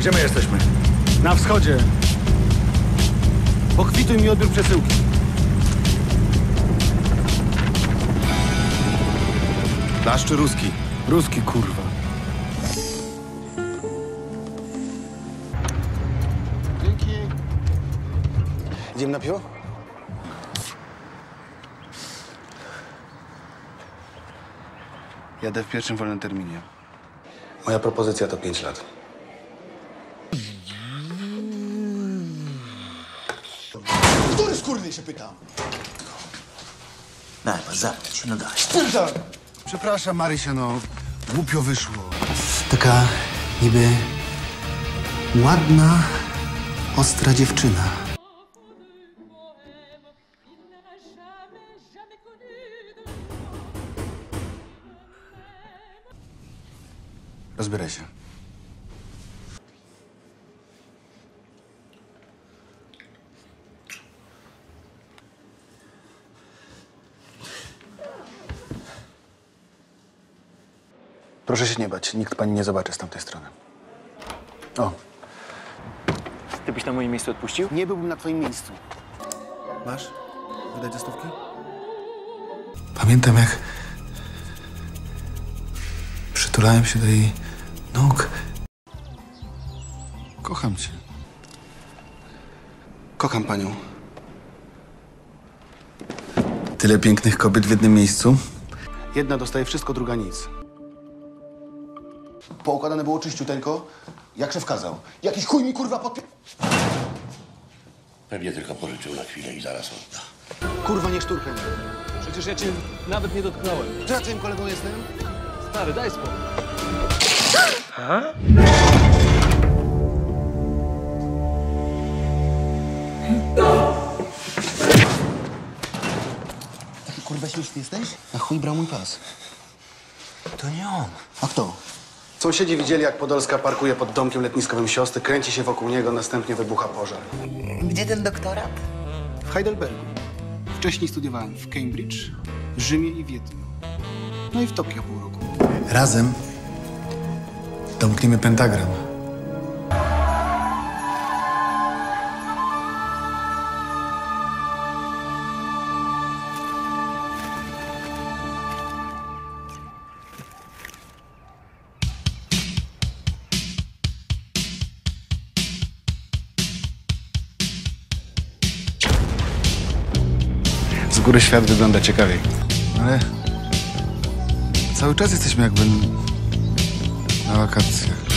Gdzie my jesteśmy? Na wschodzie. Pokwituj mi odbiór przesyłki. Nasz czy ruski? Ruski, kurwa. Dzięki. Idziemy na piwo? Jadę w pierwszym wolnym terminie. Moja propozycja to 5 lat. Skurwy się pyta? Daj, pan zamknij się, no daj. Przepraszam, Marysia, no. Głupio wyszło. Taka niby ładna, ostra dziewczyna. Rozbieraj się. Proszę się nie bać, nikt pani nie zobaczy z tamtej strony. O, Ty byś na moim miejscu odpuścił? nie byłbym na twoim miejscu. Masz? Wydać ze stówki? Pamiętam, jak przytulałem się do jej nóg. Kocham cię. Kocham panią. Tyle pięknych kobiet w jednym miejscu. Jedna dostaje wszystko, druga nic. Poukładane było czyściuteńko, jak szef kazał. Jakiś chuj mi kurwa podpie... Pewnie tylko pożyczył na chwilę i zaraz odda. Kurwa, nie szturchaj mnie. Przecież ja cię nawet nie dotknąłem. Czy ja twoim kolegą jestem? Stary, daj spokój. Taki kurwa śmieszny jesteś? Na chuj brał mój pas. To nie on. A kto? Sąsiedzi widzieli, jak Podolska parkuje pod domkiem letniskowym siostry, kręci się wokół niego, następnie wybucha pożar. Gdzie ten doktorat? W Heidelbergu. Wcześniej studiowałem w Cambridge, Rzymie i Wiedniu. No i w Tokio pół roku. Razem domkniemy pentagram. Góry świat wygląda ciekawiej. Ale cały czas jesteśmy jakby na wakacjach.